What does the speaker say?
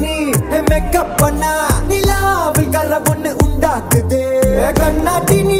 நீ மேக்கப் பண்ணா நிலாவில் கரை ஒண்ணு உண்டாக்குதே. கண்ணாட்டி நீ